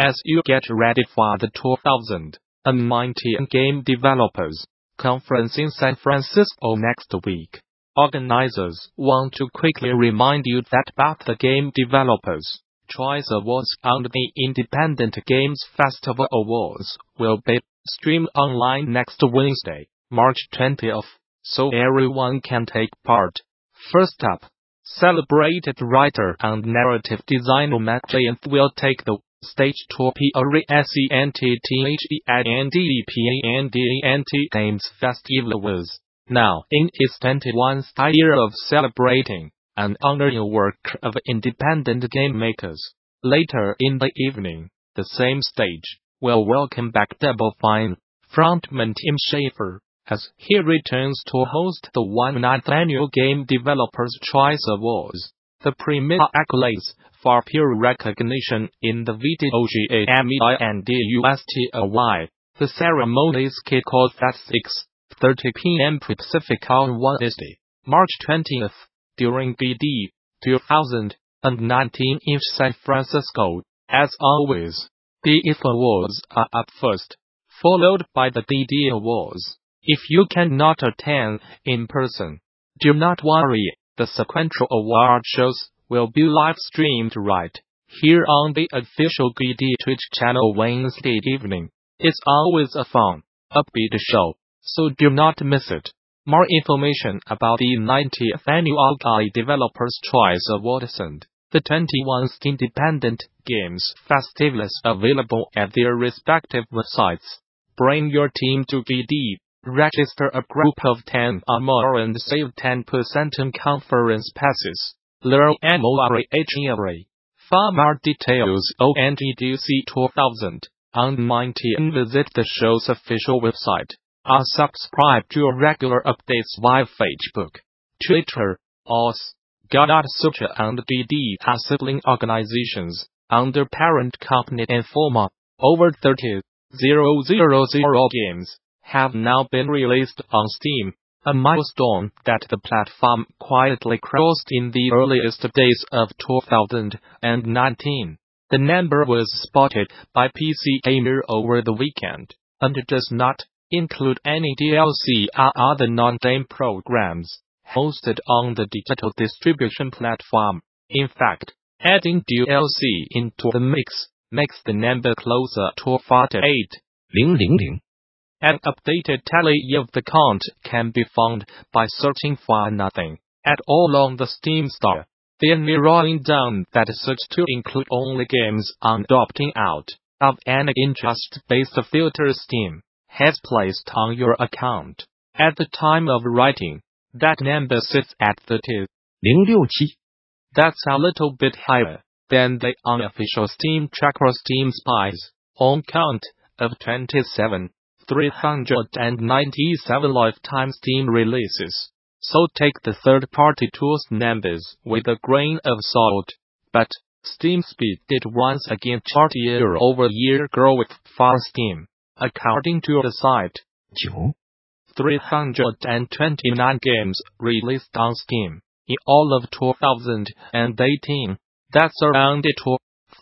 as you get ready for the 2019 Game Developers Conference in San Francisco next week. Organizers want to quickly remind you that both the Game Developers Choice Awards and the Independent Games Festival Awards will be streamed online next Wednesday, March 20th, so everyone can take part. First up, celebrated writer and narrative designer Meg Jayanth will take the stage to PRESENTTHEINDEPANDENT Games Festival was now in its 21st year of celebrating and honoring work of independent game makers. Later in the evening, the same stage will welcome back Double Fine frontman Tim Schafer as he returns to host the 19th annual Game Developers Choice Awards, the premier accolades for peer recognition in the video game industry. The ceremonies kick off at 6.30 p.m. Pacific on Wednesday, March 20th, during GDC 2019 in San Francisco. As always, the IGF Awards are up first, followed by the GDC Awards. If you cannot attend in person, do not worry, the sequential award shows will be live streamed right here on the official GDC Twitch channel Wednesday evening. It's always a fun, upbeat show, so do not miss it. More information about the 90th annual Game Developers Choice Awards and the 21st Independent Games Festival is available at their respective websites. Bring your team to GDC Register a group of 10 or more and save 10% on conference passes. Learn more HERA. For more details ONGDC 2019 visit the show's official website or subscribe to regular updates via Facebook, Twitter, RSS, Godot Sutra and GDC are sibling organizations under parent company Informa. Over 30 000 games have now been released on Steam, a milestone that the platform quietly crossed in the earliest days of 2019. The number was spotted by PC Gamer over the weekend, and does not include any DLC or other non-game programs hosted on the digital distribution platform. In fact, adding DLC into the mix makes the number closer to 48. 000. An updated tally of the count can be found by searching for nothing at all on the Steam store. Then narrowing down that search to include only games on opting out of any interest-based filter Steam has placed on your account. At the time of writing, that number sits at 30. 067. That's a little bit higher than the unofficial Steam tracker Steam Spy's on count of 27. 397 lifetime Steam releases. So take the third-party tools numbers with a grain of salt. But Steam Spy did once again chart year-over-year growth for Steam. According to the site, 9. 329 games released on Steam in all of 2018. That's around a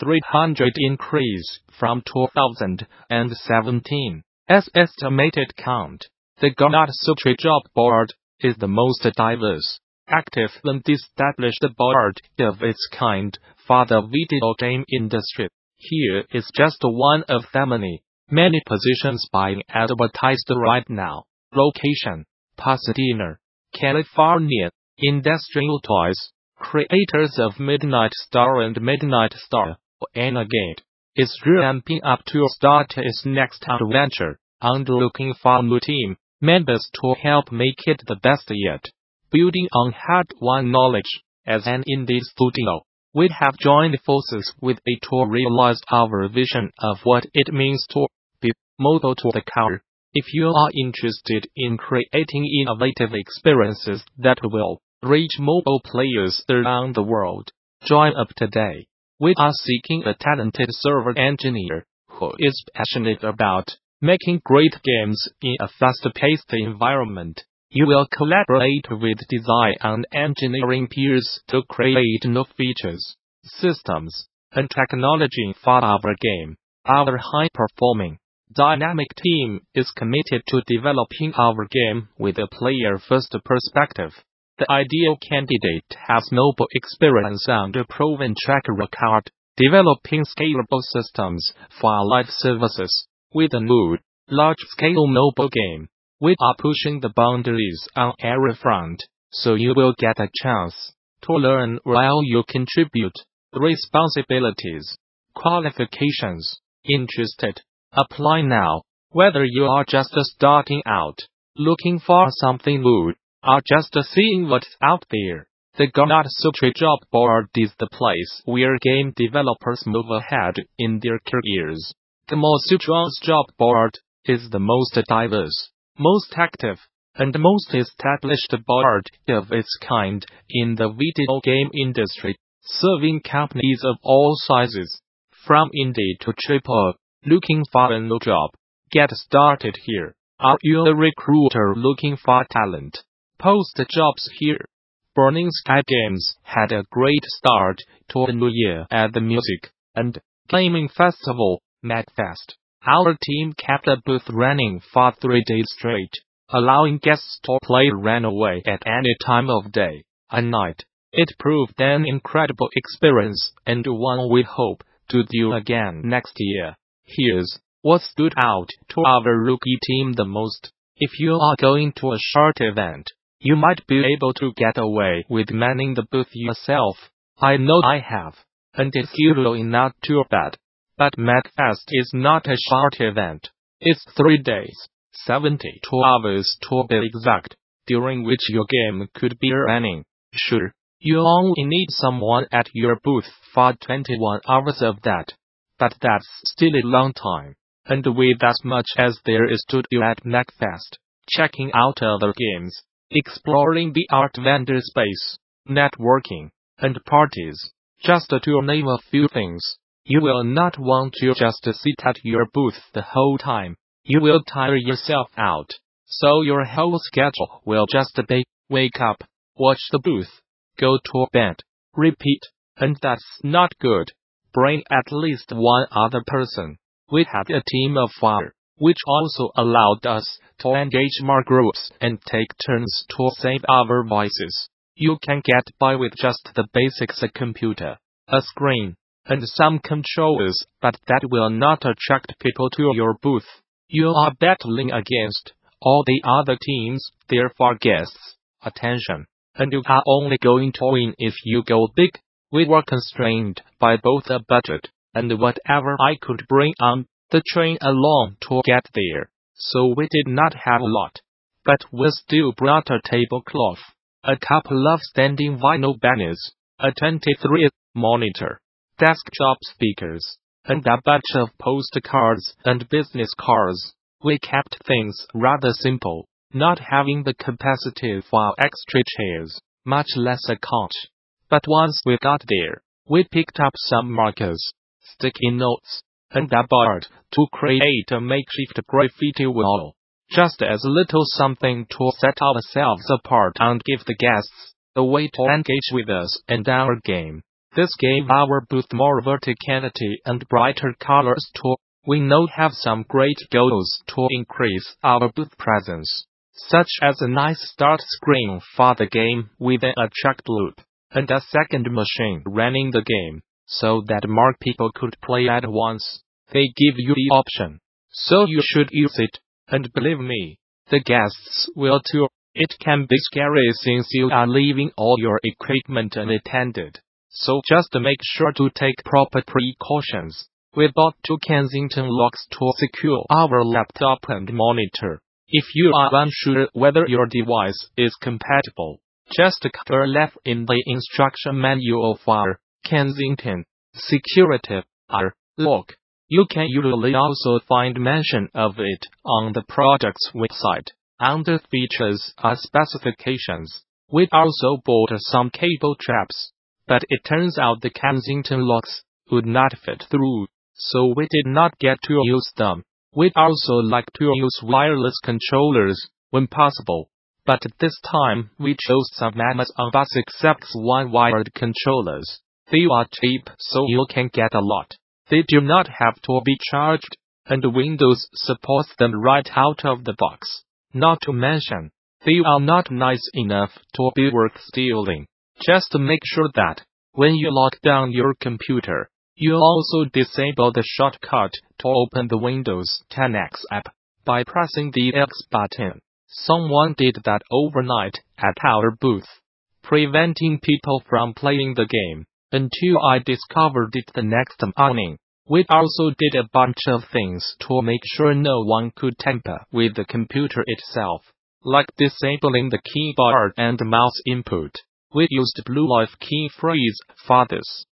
300 increase from 2017. As estimated count, the Gamasutra job board is the most diverse, active and established board of its kind for the video game industry. Here is just one of the many, many positions being advertised right now. Location, Pasadena, California. Industrial Toys, creators of Midnight Star and Midnight Star, Renegade is ramping up to start its next adventure, and looking for new team members to help make it the best yet. Building on hard-won knowledge, as an indie studio, we have joined forces with a to realize our vision of what it means to be mobile to the car. If you are interested in creating innovative experiences that will reach mobile players around the world, join up today. We are seeking a talented server engineer who is passionate about making great games in a fast-paced environment. You will collaborate with design and engineering peers to create new features, systems, and technology for our game. Our high-performing, dynamic team is committed to developing our game with a player-first perspective. The ideal candidate has mobile experience and a proven track record, developing scalable systems for live services. With a new, large-scale mobile game, we are pushing the boundaries on every front, so you will get a chance to learn while you contribute. Responsibilities, qualifications, interested. Apply now. Whether you are just starting out, looking for something new, or just seeing what's out there, the Gamasutra Job Board is the place where game developers move ahead in their careers. Gamasutra's job board is the most diverse, most active, and most established board of its kind in the video game industry, serving companies of all sizes, from indie to triple. Looking for a new job? Get started here. Are you a recruiter looking for talent? Post jobs here. Burning Sky Games had a great start to the new year at the music and gaming festival, MagFest. Our team kept a booth running for three days straight, allowing guests to play Runaway at any time of day and night. It proved an incredible experience and one we hope to do again next year. Here's what stood out to our rookie team the most. If you are going to a short event, you might be able to get away with manning the booth yourself. I know I have, and it's usually not too bad. But MagFest is not a short event. It's three days, 72 hours to be exact, during which your game could be running. Sure, you only need someone at your booth for 21 hours of that. But that's still a long time. And with as much as there is to do at MagFest, checking out other games, exploring the art vendor space, networking, and parties, just to name a few things. You will not want to just sit at your booth the whole time. You will tire yourself out. So your whole schedule will just be wake up, watch the booth, go to bed, repeat, and that's not good. Bring at least one other person. We had a team of four which also allowed us to engage more groups and take turns to save our voices. You can get by with just the basics a computer, a screen, and some controllers, but that will not attract people to your booth. You are battling against all the other teams, therefore guests, attention, and you are only going to win if you go big. We were constrained by both a budget and whatever I could bring on the train along to get there, so we did not have a lot. But we still brought a tablecloth, a couple of standing vinyl banners, a 23 monitor, desk job speakers, and a bunch of postcards and business cards. We kept things rather simple, not having the capacity for extra chairs, much less a couch. But once we got there, we picked up some markers, sticky notes, and a board to create a makeshift graffiti wall. Just as little something to set ourselves apart and give the guests a way to engage with us and our game. This gave our booth more verticality and brighter colors too. We now have some great goals to increase our booth presence, such as a nice start screen for the game with an attract loop, and a second machine running the game so that more people could play at once. They give you the option. So you should use it. And believe me, the guests will too. It can be scary since you are leaving all your equipment unattended. So just make sure to take proper precautions. We bought two Kensington locks to secure our laptop and monitor. If you are unsure whether your device is compatible, just click left in the instruction manual for Kensington, security, or lock. You can usually also find mention of it on the product's website. Under features are specifications. We also bought some cable traps, but it turns out the Kensington locks would not fit through, so we did not get to use them. We'd also like to use wireless controllers when possible, but this time we chose some Amazon Basics X1 wired controllers. They are cheap so you can get a lot. They do not have to be charged, and Windows supports them right out of the box. Not to mention, they are not nice enough to be worth stealing. Just make sure that, when you lock down your computer, you also disable the shortcut to open the Windows 10X app by pressing the X button. Someone did that overnight at our booth, preventing people from playing the game until I discovered it the next morning. We also did a bunch of things to make sure no one could tamper with the computer itself, like disabling the keyboard and mouse input. We used BlueLife KeyFreeze for this.